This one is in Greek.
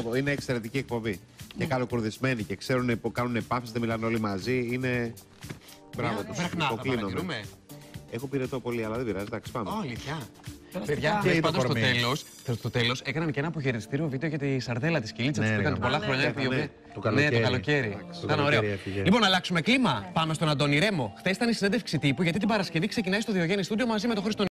Μπράβο, Είναι εξαιρετική εκπομπή. Και ναι. καλοκουρδισμένοι και ξέρουν που κάνουν επάφε, δεν μιλάνε όλοι μαζί. Είναι. Μπράβο ναι, τους. Υποκλίνομαι. Έχω πυρετό πολύ, αλλά δεν πειράζει. Εντάξει, πάμε. Όλοι. Παιδιά, Και στο τέλος, στο τέλος έκαναν και ένα αποχαιρετιστήριο βίντεο για τη σαρδέλα της Κιλίτσας Ναι, που έκανε πήγαν ναι. πολλά χρόνια. Ναι, ναι, το Ναι, το καλοκαίρι. ωραίο. Λοιπόν, αλλάξουμε κλίμα. Πάμε στον Αντώνη Ρέμο. Χθες ήταν η συνέντευξη τύπου γιατί την Παρασκευή ξεκινάει στο Διογέννη Στούντιο μαζί με τον Χρήστο